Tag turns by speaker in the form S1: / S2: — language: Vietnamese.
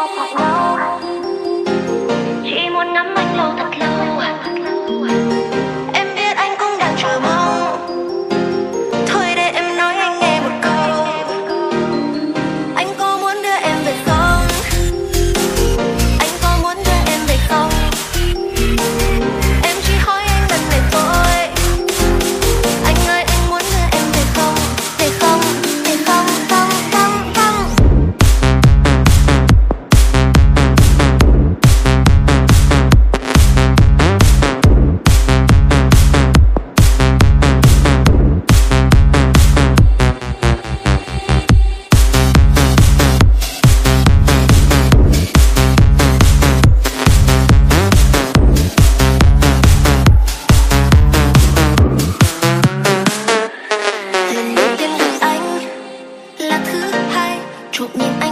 S1: một thật đâu chỉ muốn nắm anh lâu thật lâu. 你爱